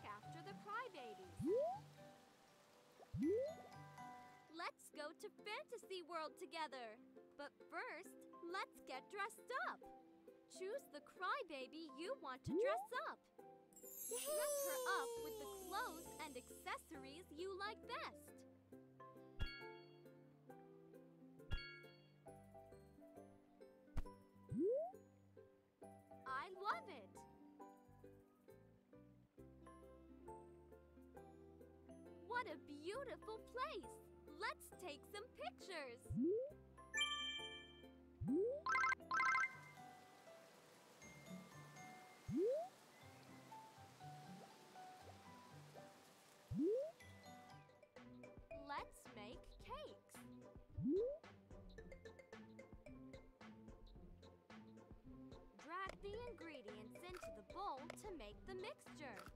look after the crybabies. Let's go to Fantasy World together. But first, let's get dressed up. Choose the crybaby you want to dress up. Dress her up with the clothes and accessories you like best. What a beautiful place. Let's take some pictures. Let's make cakes. Drag the ingredients into the bowl to make the mixture.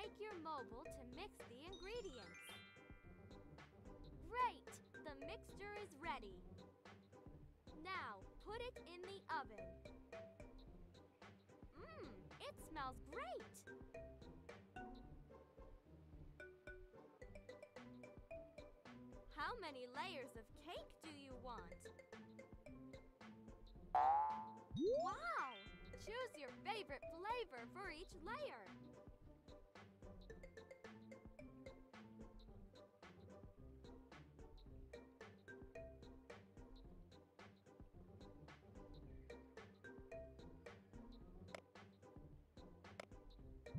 Shake your mobile to mix the ingredients. Great! The mixture is ready. Now put it in the oven. Mmm, it smells great! How many layers of cake do you want? Wow! Choose your favorite flavor for each layer.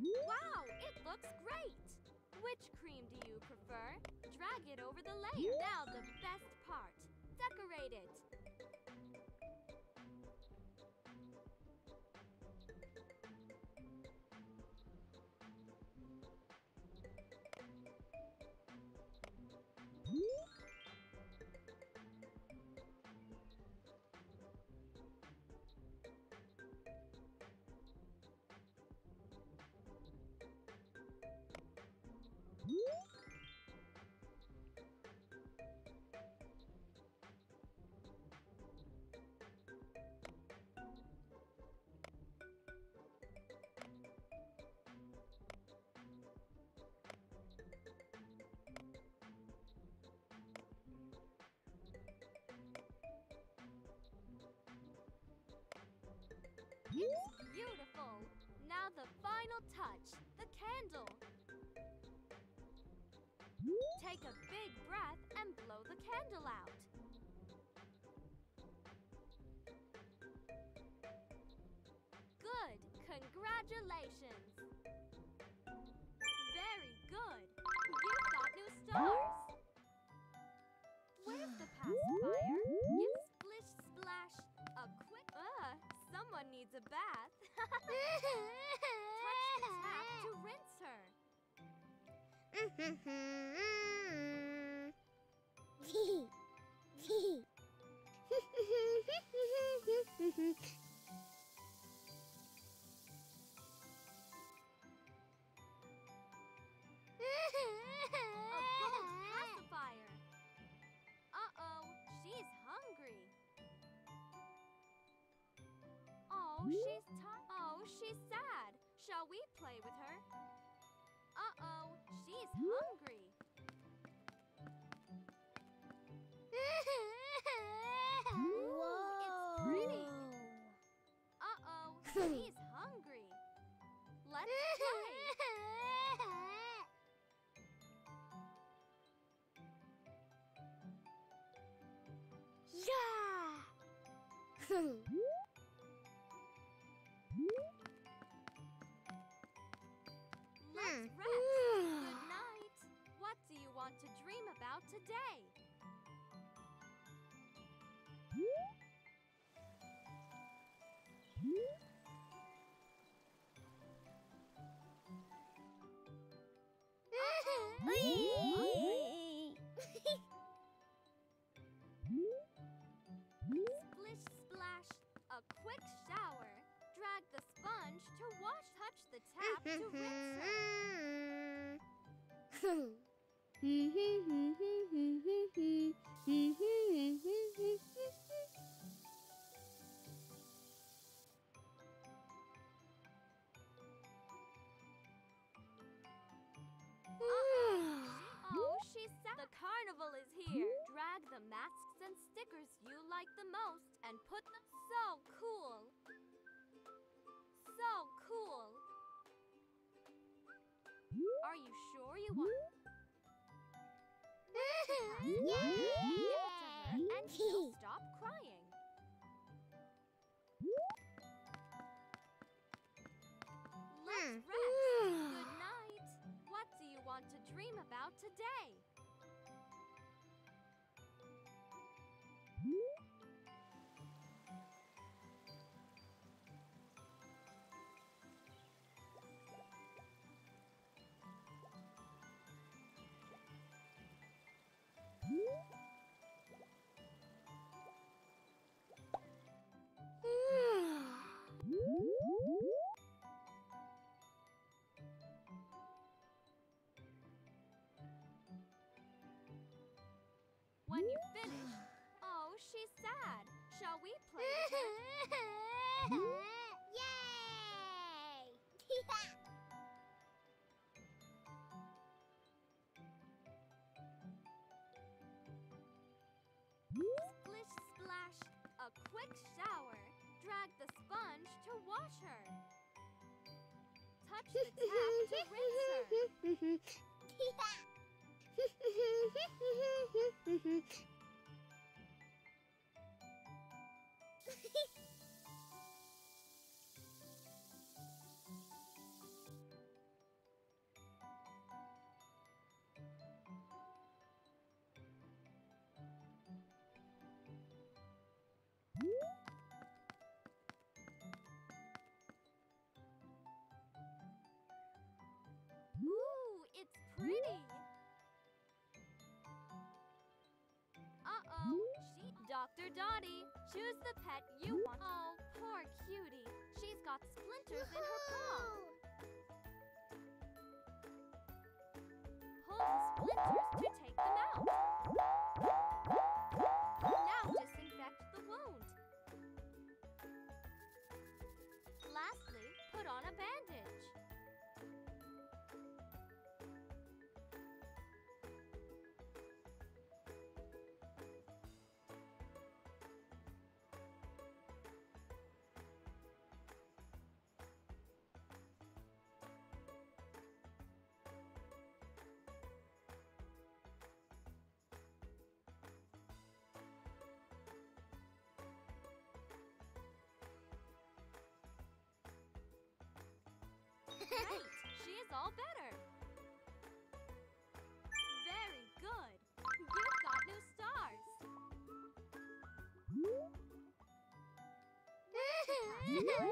Wow, it looks great! Which cream do you prefer? Drag it over the layer. Now the best part. Decorate it. Beautiful. Now the final touch, the candle. Take a big breath and blow the candle out. Good. Congratulations. Very good. You've got new stars. Where's the pacifier? Give Splish Splash a quick... Uh, someone needs a bath. Touch the tap to rinse her. she's Splish splash, a quick shower. Drag the sponge to wash, touch the tap to rinse her. sure you want? Give it to her and she'll stop crying. Let's rest. Good night. What do you want to dream about today? Sad. Shall we play? Yay! Splish splash, a quick shower. Drag the sponge to wash her. Touch the tap to rinse her. Dr. Dotty, choose the pet you want. Oh, poor cutie. She's got splinters in her paw. Pull the splinters to Great! She is all better. Very good. You've got new stars. Hand it to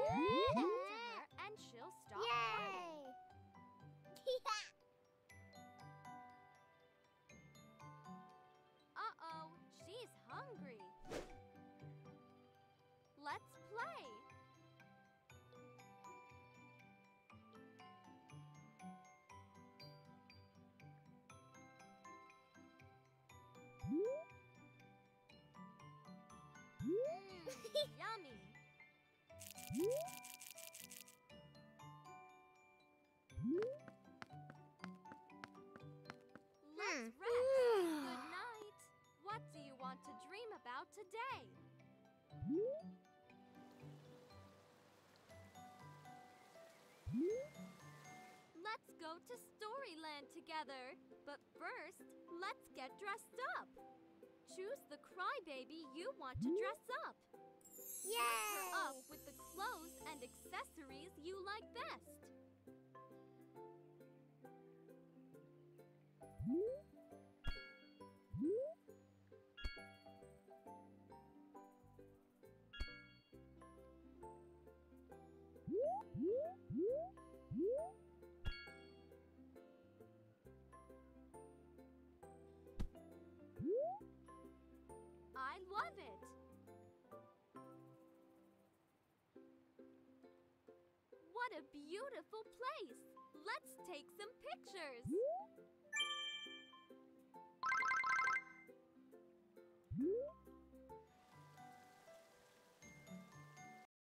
her and she'll stop crying. Uh-oh, she's hungry. Let's play. Yummy. Let's hmm. rest. Good night. What do you want to dream about today? Let's go to Storyland together. But first, let's get dressed up. Choose the crybaby you want to dress up. Dress her up with the clothes and accessories you like best. What a beautiful place. Let's take some pictures.